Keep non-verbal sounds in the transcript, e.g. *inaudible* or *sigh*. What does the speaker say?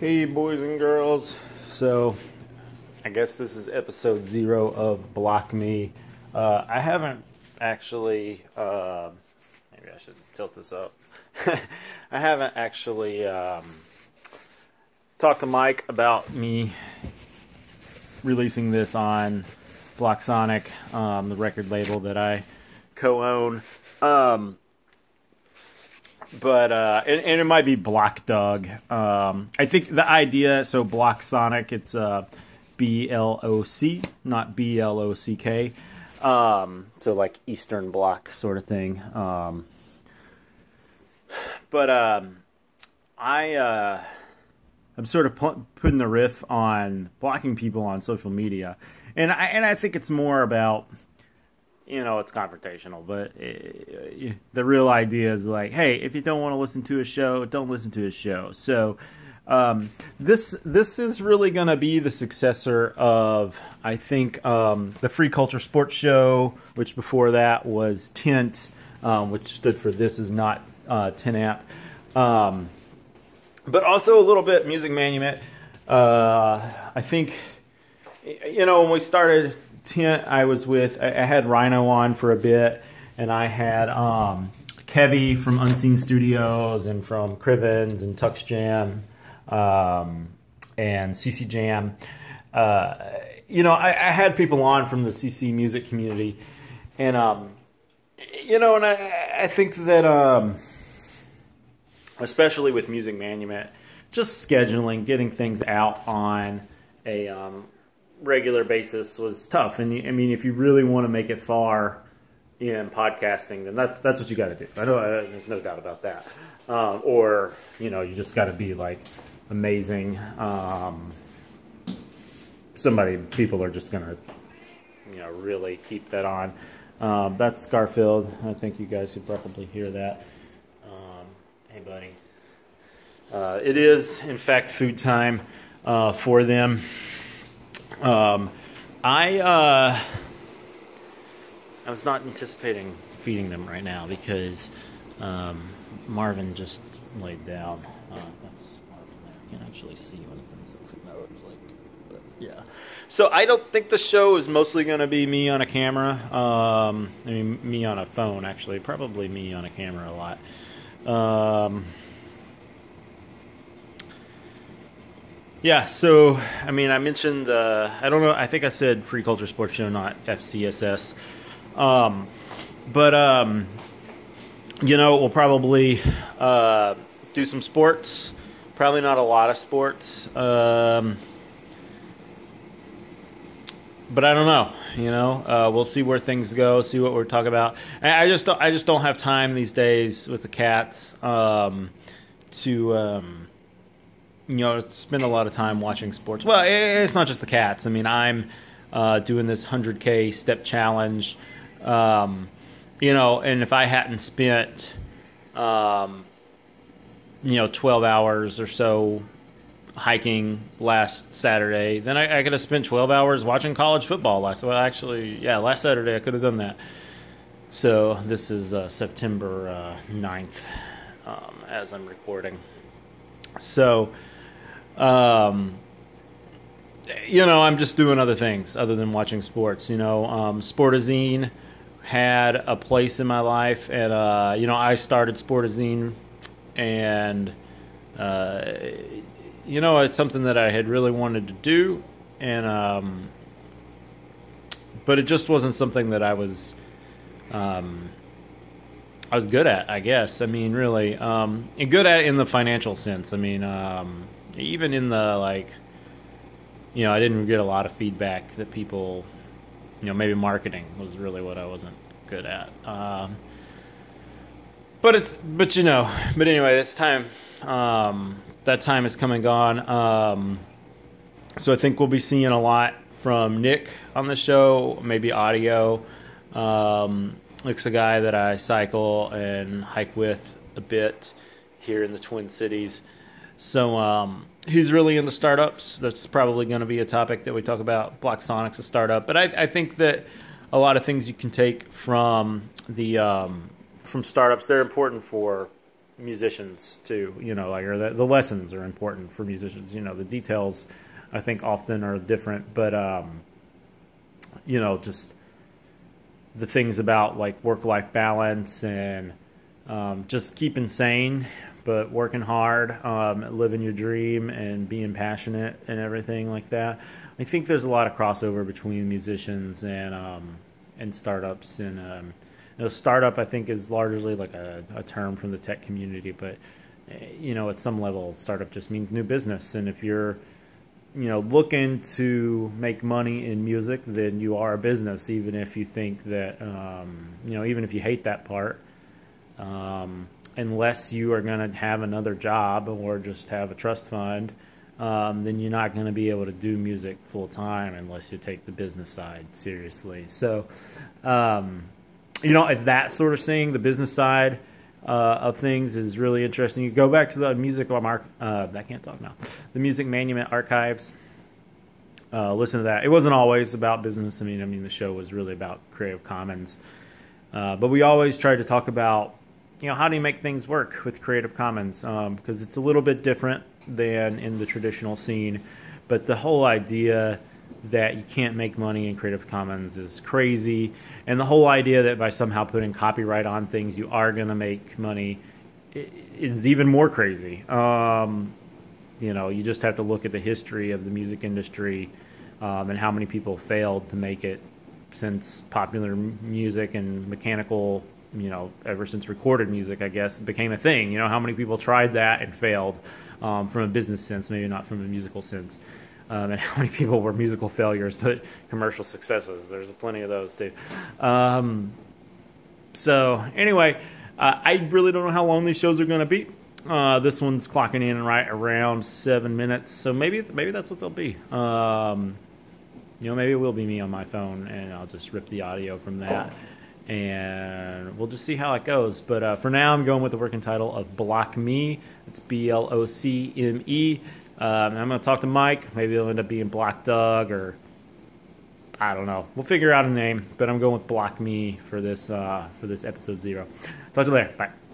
Hey, boys and girls. So, I guess this is episode zero of blocMe. Uh, I haven't actually, uh, maybe I should tilt this up. *laughs* I haven't actually um, talked to Mike about me releasing this on blocSonic, um, the record label that I co own. Um, but uh, and, and, it might be blocDoug. Um, I think the idea. So blocSonic, it's uh, B L O C, not B L O C K. Um, so like Eastern Bloc sort of thing. Um, but um, I uh, I'm sort of pu- putting the riff on blocking people on social media, and I and I think it's more about you know it's confrontational but uh, the real idea is like hey if you don't want to listen to a show don't listen to a show. So um, this this is really going to be the successor of i think um, the free culture sports show which before that was tint um, which stood for this is not uh, um, but also a little bit Music Monument uh, i think you know when we started tent I was with, I, I had Rhino on for a bit, and I had um, Kevy from Unseen Studios and from Crivens and Tux Jam um, and CC Jam. Uh, you know, I, I, had people on from the CC music community, and um, you know, and I, I think that um, especially with Music Monument, just scheduling, getting things out on a um, regular basis was tough. And I mean, if you really want to make it far in podcasting, then that's that's what you got to do. I know uh, there's no doubt about that. Um, or you know, you just got to be like amazing. Um, somebody, people are just gonna, you know, really keep that on. Um, that's Garfield. I think you guys could probably hear that. Um, hey, buddy. Uh, it is, in fact, food time uh, for them. Um, I uh, I was not anticipating feeding them right now because um, Marvin just laid down. Uh, that's Marvin there. You can actually see when it's in selfie mode. Like, but yeah. So I don't think the show is mostly going to be me on a camera. Um, I mean, me on a phone actually. Probably me on a camera a lot. Um, Yeah, so I mean, I mentioned uh, I don't know. I think I said Free Culture Sports Show, not FCSS. Um, but um, you know, we'll probably uh, do some sports. Probably not a lot of sports. Um, but I don't know. You know, uh, we'll see where things go. See what we're talking about. I just don't, I just don't have time these days with the cats um, to um, you know spend a lot of time watching sports. Well, it's not just the cats. I mean, I'm uh, doing this 100k step challenge. Um, you know, and if I hadn't spent, um, you know, 12 hours or so hiking last Saturday, then I, I could have spent 12 hours watching college football last. Well, actually, yeah, last Saturday I could have done that. So this is uh, September uh, 9th um, as I'm recording. So um, you know, I'm just doing other things other than watching sports. You know, um, Sportazine had a place in my life, and uh, you know, I started Sportazine, and uh, you know, it's something that I had really wanted to do, and um, but it just wasn't something that I was. Um, I was good at, I guess. I mean, really, um, and good at in the financial sense. I mean, um, even in the like you know i didn't get a lot of feedback that people you know maybe marketing was really what i wasn't good at. Um, but it's but you know but anyway this time um, that time is come and gone. Um, so i think we'll be seeing a lot from nick on the show maybe audio. Um, nick's a guy that i cycle and hike with a bit here in the twin cities so um, he's really into startups. That's probably going to be a topic that we talk about. blocSonic's a startup, but I, I think that a lot of things you can take from the um, from startups. They're important for musicians too. You know, like or the, the lessons are important for musicians. You know, the details I think often are different, but um, you know, just the things about like work life balance and um, just keeping sane, but working hard, um, living your dream, and being passionate and everything like that. I think there's a lot of crossover between musicians and um, and startups. And um, you know, startup I think is largely like a, a term from the tech community, but eh, you know, at some level, startup just means new business. And if you're you know looking to make money in music, then you are a business, even if you think that um, you know, even if you hate that part. Um, unless you are going to have another job or just have a trust fund, um, then you're not going to be able to do music full time unless you take the business side seriously. So, um, you know, if that sort of thing, the business side uh, of things is really interesting. You go back to the music mark. Uh, I can't talk now. The Music Monument Archives. Uh, listen to that. It wasn't always about business. I mean, I mean, the show was really about Creative Commons. Uh, but we always tried to talk about, you know, how do you make things work with Creative Commons? Um, because it's a little bit different than in the traditional scene. But the whole idea that you can't make money in Creative Commons is crazy. And the whole idea that by somehow putting copyright on things you are going to make money is even more crazy. Um, you know, you just have to look at the history of the music industry um, and how many people failed to make it since popular music and mechanical, you know, ever since recorded music, I guess, became a thing. You know, how many people tried that and failed um, from a business sense, maybe not from a musical sense. Um, and *laughs* how many people were musical failures but commercial successes. There's plenty of those too. Um, so anyway, uh, I really don't know how long these shows are going to be. Uh, this one's clocking in right around seven minutes, so maybe maybe that's what they'll be. Um, you know, maybe it will be me on my phone, and I'll just rip the audio from that, and we'll just see how it goes. But uh, for now, I'm going with the working title of "blocMe." It's B L O C M E. Um, I'm going to talk to Mike. Maybe it'll end up being blocDoug or I don't know. We'll figure out a name, but I'm going with blocMe for this uh, for this episode zero. Talk to you later. Bye.